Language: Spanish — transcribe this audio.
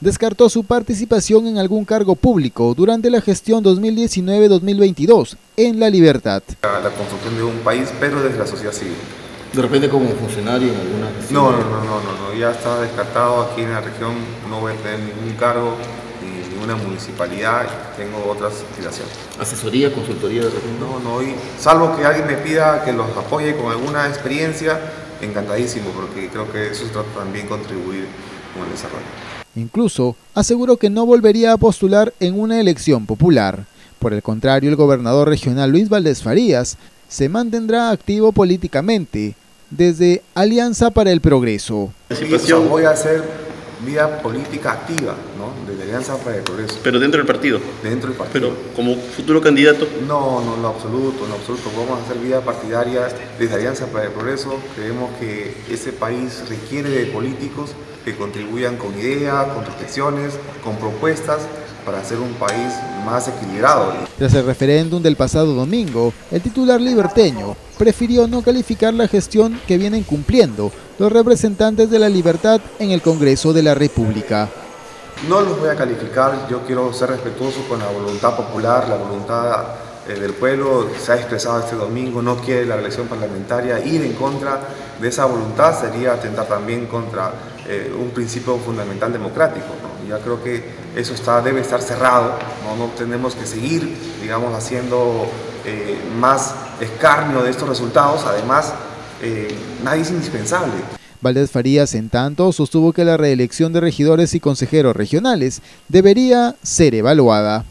descartó su participación en algún cargo público durante la gestión 2019-2022 en La Libertad. La construcción de un país, pero desde la sociedad civil. ¿De repente como funcionario en alguna No, no, no, no, no, ya está descartado aquí en la región, no voy a tener ningún cargo ni ninguna municipalidad, tengo otras aspiraciones. ¿Asesoría, consultoría de repente? No, no, y salvo que alguien me pida que los apoye con alguna experiencia, encantadísimo, porque creo que eso trata también contribuir con el desarrollo. Incluso aseguró que no volvería a postular en una elección popular. Por el contrario, el gobernador regional Luis Valdés Farías se mantendrá activo políticamente desde Alianza para el Progreso. voy a hacer vida política activa, ¿no? Desde Alianza para el Progreso. Pero dentro del partido. Dentro del partido. Pero como futuro candidato. No, no, en lo absoluto, en lo absoluto. Vamos a hacer vida partidaria desde Alianza para el Progreso. Creemos que ese país requiere de políticos que contribuyan con ideas, con reflexiones, con propuestas para hacer un país más equilibrado. Tras el referéndum del pasado domingo, el titular liberteño prefirió no calificar la gestión que vienen cumpliendo los representantes de la libertad en el Congreso de la República. No los voy a calificar, yo quiero ser respetuoso con la voluntad popular, la voluntad eh, del pueblo se ha expresado este domingo, no quiere la elección parlamentaria, ir en contra de esa voluntad sería atentar también contra eh, un principio fundamental democrático. Ya creo que eso está, debe estar cerrado, no, no tenemos que seguir, digamos, haciendo eh, más escarnio de estos resultados, además nadie es indispensable. Valdés Farías, en tanto, sostuvo que la reelección de regidores y consejeros regionales debería ser evaluada.